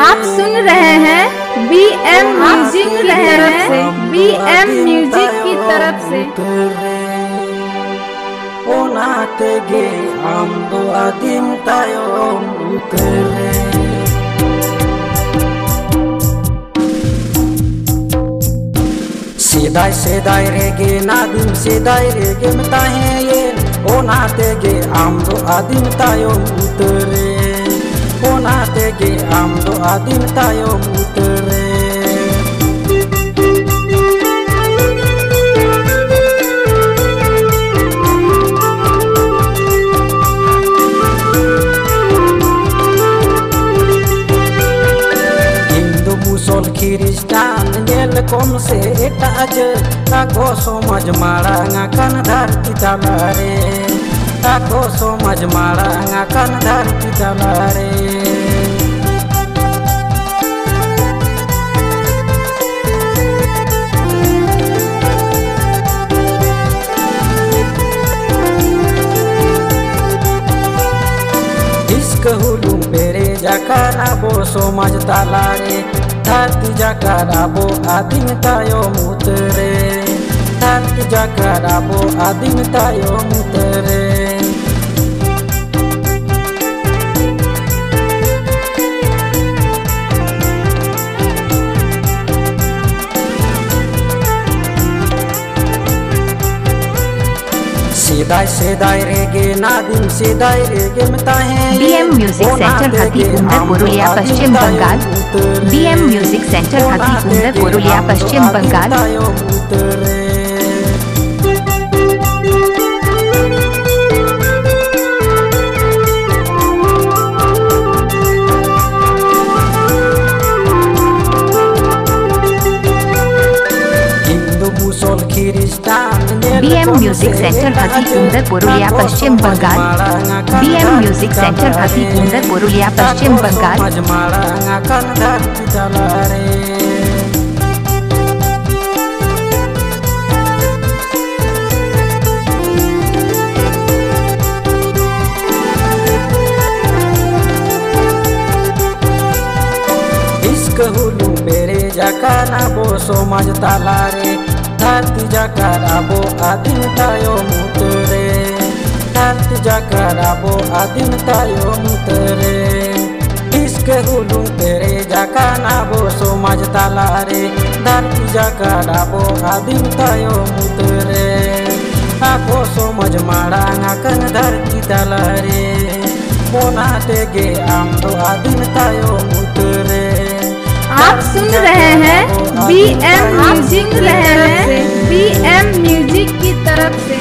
आप सुन रहे हैं B M music B M music की तरफ़ से। ओनाते गे आम दो आदिम तायोम उतरे सेदाय सेदाय रेगे नादिम सेदाय रेगे ताहे ये ओनाते गे आम दो आदिम तायोम उतरे ओनाते गे आम दो आदिम तायोम उतरे ख्रिस्टान कौन से एटाज ताको ko somaj malang akan dari kita बो सोमाज तालारे धरती जाकारा आदिम तायो मुतरे धरती जाकारा आदिम तायो मुतरे सीधा सीधा रेगे ना दिन सीधा रेगे बीएम म्यूज़िक सेंटर हाथी उंदर Purulia Paschim Bengal. BM music centre हाथी उंदर Purulia Paschim Bengal. BM music centre हसी सुंदर Purulia Paschim Bengal BM music centre हसी सुंदर पुरुलिया पश्चिम बंगाल बेरे जाका नाबो समाज तालारे धरती जाका नाबो आदिम तायो मुतरे। धरती जाका नाबो आदिम तायो मुतरे। इसके उलू तेरे जाका नाबो समाज तालारे धरती जाका नाबो आदिम तायो मुतरे। आपो समाज माड़ांग आकन धरती तालारे, मोना तेगे आम दो आदिम तायो आप सुन रहे हैं बी एम म्यूज़िक तरफ़ से। बी एम म्यूज़िक की तरफ़ से।